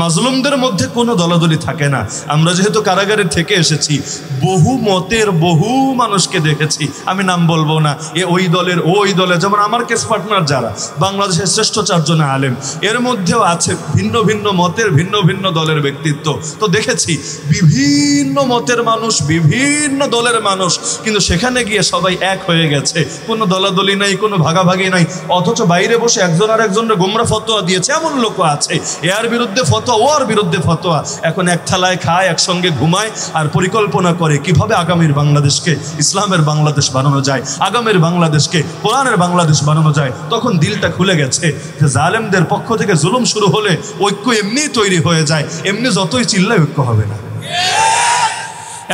মাজলুমদের মধ্যে কোনো দলাদলি থাকে না। আমরা যেহেতু কারাগারে থেকে এসেছি, বহু মতের বহু মানুষকে দেখেছি। আমি নাম বলব না, এ ওই দলের ওই দলের, যেমন আমার কেস পার্টনার যারা, বাংলাদেশের শ্রেষ্ঠ চারজন আলেম, এর মধ্যেও আছে ভিন্ন ভিন্ন মতের, ভিন্ন ভিন্ন দলের ব্যক্তিত্ব। তো দেখেছি, বিভিন্ন মতের মানুষ, বিভিন্ন দলের মানুষ, কিন্তু সেখানে গিয়ে সবাই এক হয়ে গেছে। কোনো দলাদলি নাই, কোনো ভাগাভাগি নাই, অথচ বাইরে বসে একজন আর একজনের গোমরা ফতোয়া দিয়েছে, এমন লোক আছে। এর বিরুদ্ধে ফতোয়া, ওর বিরুদ্ধে ফতোয়া। এখন এক থালায় খায়, একসঙ্গে ঘুমায় আর পরিকল্পনা করে কীভাবে আগামীর বাংলাদেশকে, ইসলামের বাংলাদেশ বানানো যায়, আগামীর বাংলাদেশকে, কোরআনের বাংলাদেশ বানানো যায়। তখন দিলটা খুলে গেছে যে জালেমদের পক্ষ থেকে জুলুম শুরু হলে ঐক্য এমনিই তৈরি হয়ে যায়, এমনি যতই চিল্লায় ঐক্য হবে না।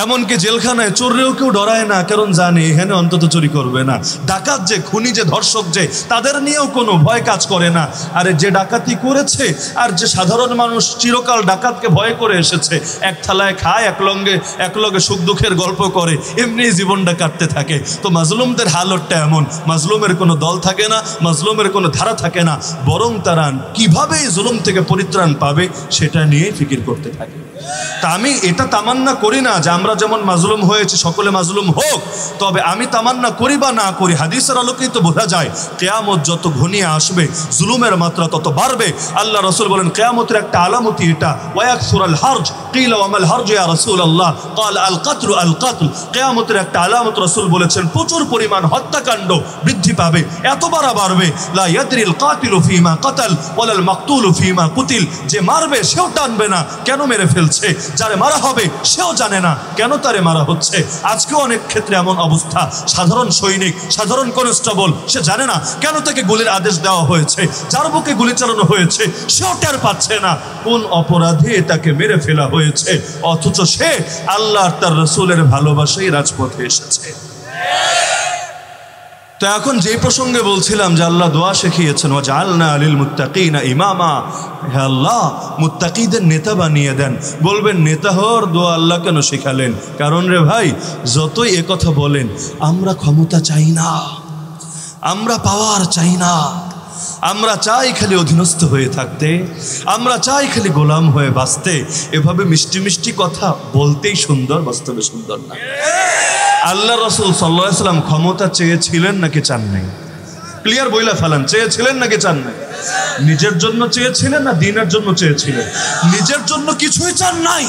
এমনকি জেলখানায় চোররেও কেউ ডরায় না, কারণ জানে এখানে অন্তত চুরি করবে না। ডাকাত যে, খুনি যে, ধর্ষক যে, তাদের নিয়েও কোনো ভয় কাজ করে না। আরে যে ডাকাতি করেছে আর যে সাধারণ মানুষ চিরকাল ডাকাতকে ভয় করে এসেছে, এক থালায় খায়, এক লঙ্গে, এক লগে সুখ দুঃখের গল্প করে, এমনি জীবনটা কাটতে থাকে। তো মাজলুমদের হালতটা এমন, মাজলুমের কোনো দল থাকে না, মাজলুমের কোনো ধারা থাকে না, বরং তারা কীভাবে এই জুলুম থেকে পরিত্রাণ পাবে, সেটা নিয়ে ফিকির করতে থাকে। তা আমি এটা তামান্না করি না যে আমরা যেমন মাজলুম হয়েছি, সকলে মাজলুম হোক, তবে আমি তামান্না করি বা না করি, হাদিসের আলোকেই তো বোঝা যায়, কেয়ামত যত ঘনিয়ে আসবে, জুলুমের মাত্রা তত বাড়বে। আল্লাহ রসুল বলেন, কেয়ামতের একটা আলামতি এটা ওয়াক সুরাল হার্জ, কিল আমাল হার্জ রসুল আল্লাহ কাল আল কাতরু আল কাতল। কেয়ামতের একটা আলামত রসুল বলেছেন, প্রচুর পরিমাণ হত্যাকাণ্ড বৃদ্ধি পাবে, এত বাড়া বাড়বে, লা ইয়াদরিল কাতিলু ফিমা কাতাল ওয়ালাল মাকতুলু ফিমা কুতিল, যে মারবে সেও টানবে না, কেন মেরে ফেলছে, যারে মারা হবে সেও জানে না। কেন তারে মারা হচ্ছে? আজকেও অনেক ক্ষেত্রে এমন অবস্থা। সাধারণ সৈনিক, সাধারণ কনস্টেবল, সে জানে না কেন তাকে গুলির আদেশ দেওয়া হয়েছে, যার বুকে গুলি চালানো হয়েছে, সেও টের পাচ্ছে না। কোন অপরাধে তাকে মেরে ফেলা হয়েছে? অথচ সে আল্লাহ তার রসুলের ভালোবাসাই রাজপথে এসেছে। তো এখন যে প্রসঙ্গে বলছিলাম যে আল্লাহ দোয়া শিখিয়েছেন ও জালনা আলিল মুত্তাকিনা ইমামা হে আল্লাহ, মুত্তাকিদের নেতা বানিয়ে দেন। বলবেন, নেতা হওয়ার দোয়া আল্লাহ কেন শেখালেন? কারণ রে ভাই, যতই কথা বলেন, আমরা ক্ষমতা চাই না। আমরা পাওয়ার চাই না। আমরা চাই খালি অধীনস্থ হয়ে থাকতে। আমরা চাই খালি গোলাম হয়ে বাঁচতে। এভাবে মিষ্টি মিষ্টি কথা বলতেই সুন্দর, বাস্তবে সুন্দর না। আল্লাহ রসুল সাল্লাহ সাল্লাম ক্ষমতা চেয়েছিলেন নাকি চান নাই? ক্লিয়ার বইলা ফেলান, চেয়েছিলেন নাকি চান নাই? নিজের জন্য চেয়েছিলেন না দিনের জন্য চেয়েছিলেন? নিজের জন্য কিছুই চান নাই।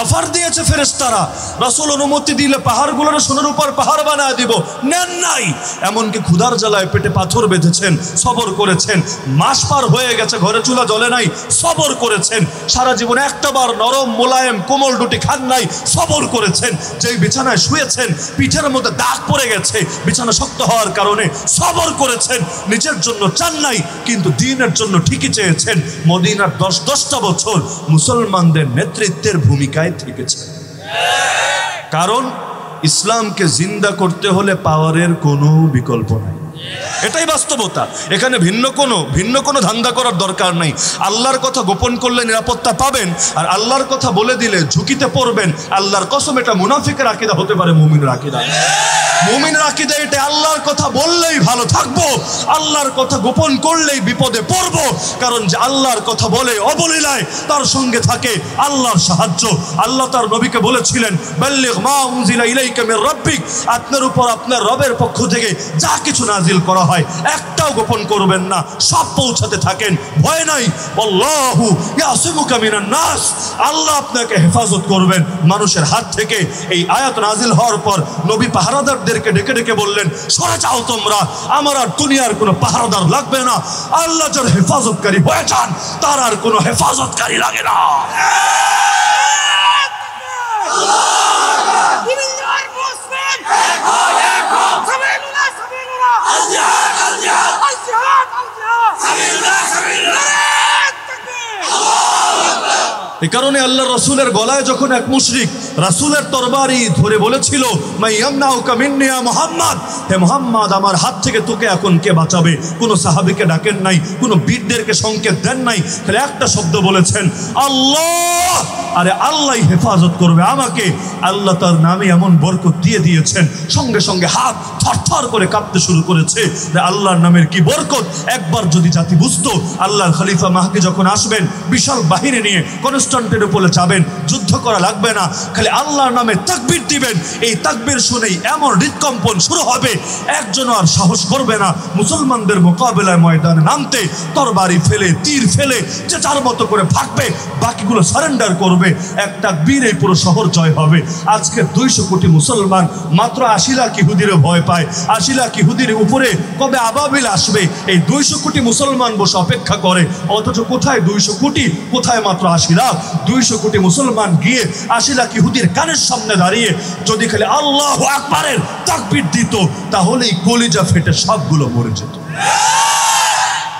অফার দিয়েছে ফেরেস্তারা রসুল অনুমতি দিলে পাহাড়গুলোর সোনার উপর পাহাড় বানায় দিব। নেন নাই। এমনকি ক্ষুধার জ্বালায় পেটে পাথর বেঁধেছেন, সবর করেছেন। মাস পার হয়ে গেছে, ঘরে চুলা জ্বলে নাই, সবর করেছেন। সারা জীবন একটা বার নরম, মোলায়েম, কোমল দুটি খান নাই, সবর করেছেন। যেই বিছানায় শুয়েছেন, পিঠের মধ্যে দাগ পড়ে গেছে। বিছানা শক্ত হওয়ার কারণে সবর করেছেন। নিজের জন্য চান নাই, কিন্তু দিনের জন্য ঠিকই চেয়েছেন। মদিনার দশ দশটা বছর মুসলমানদের নেতৃত্বের ভূমিকায় থেকেছে কারণ ইসলামকে জিন্দা করতে হলে পাওয়ারের কোনো বিকল্প নাই। এটাই বাস্তবতা। এখানে ভিন্ন কোনো ভিন্ন কোনো ধান্দা করার দরকার নাই। আল্লাহর কথা গোপন করলে নিরাপত্তা পাবেন, আর আল্লাহর কথা বলে দিলে ঝুঁকিতে পড়বেন। আল্লাহর কসম, এটা মুনাফিকের আকিদা হতে পারে মুমিন রাকিদা মুমিন রাকিদা এটা আল্লাহর কথা বললেই ভালো থাকব। আল্লাহর কথা গোপন করলেই বিপদে পড়ব। কারণ যে আল্লাহর কথা বলে অবলীলায়, তার সঙ্গে থাকে আল্লাহর সাহায্য। আল্লাহ তার নবীকে বলেছিলেন, বাল্লিগ মা উনজিলা ইলাইকা মির রাব্বিক। আপনার উপর আপনার রবের পক্ষ থেকে যা কিছু নাজিল করা হয়, একটাও গোপন করবেন না। সব পৌঁছাতে থাকেন। ভয় নাই। আল্লাহু ইয়াসিমুকা মিনান নাস। আল্লাহ আপনাকে হেফাজত করবেন। মানুষের হাত থেকে এই আয়াত নাজিল হওয়ার পর নবী পাহারাদারদেরকে ডেকে ডেকে বললেন, সরে যাও তোমরা। আমার আর দুনিয়ার কোনো পাহারাদার লাগবে না। আল্লাহ যার হেফাজতকারী হয়ে যান, তার আর কোনো হেফাজতকারী লাগে না বিলিয়ন মুসলিম এক হয় এক হয় সাবিলুল্লাহ সাবিলুল্লাহ আল জিহাদ আল জিহাদ আল জিহাদ আল জিহাদ সাবিলুল্লাহ সাবিলুল্লাহ এই কারণে আল্লাহ রসুলের গলায় যখন এক মুশরিক রাসুলের তরবারি ধরে বলেছিল মুহাম্মদ হে মুহাম্মদ, আমার হাত থেকে তোকে এখন কে বাঁচাবে? কোনো সাহাবীকে ডাকেন নাই, কোনো বীরদেরকে সংকেত দেন নাই। তাহলে একটা শব্দ বলেছেন, আল্লাহ! আরে আল্লাহ হেফাজত করবে আমাকে। আল্লাহ তার নামে এমন বরকত দিয়ে দিয়েছেন, সঙ্গে সঙ্গে হাত থরথর করে কাঁপতে শুরু করেছে আল্লাহর নামের কি বরকত? একবার যদি জাতি বুঝতো, আল্লাহর খলিফা মাহকে যখন আসবেন, বিশাল বাহিনী নিয়ে কনস্টান্টের উপরে যাবেন, যুদ্ধ করা লাগবে না। খালি আল্লাহর নামে তাকবির দিবেন। এই তাকবির শুনেই এমন হৃদকম্পন শুরু হবে। একজন আর সাহস করবে না। মুসলমানদের মোকাবেলায় ময়দানে নামতে, তরবারি ফেলে, তীর ফেলে, যে যার মতো করে ভাগবে, বাকিগুলো সারেন্ডার করবে। এক তাকবীর এই পুরো শহর জয় হবে। আজকে দুইশো কোটি মুসলমান, মাত্র আশি লাখ ভয় পায়। আশি লাখ ইহুদির উপরে কবে আবাবিল আসবে? এই দুইশো কোটি মুসলমান বসে অপেক্ষা করে। অথচ কোথায় দুইশো কোটি? কোথায় মাত্র আশি লাখ? দুইশো কোটি মুসলমান গিয়ে আশি লাখ ইহুদির কানের সামনে দাঁড়িয়ে যদি খালি আল্লাহ আকবারের তাকবির দিত, তাহলেই কলিজা ফেটে সবগুলো মরে যেত।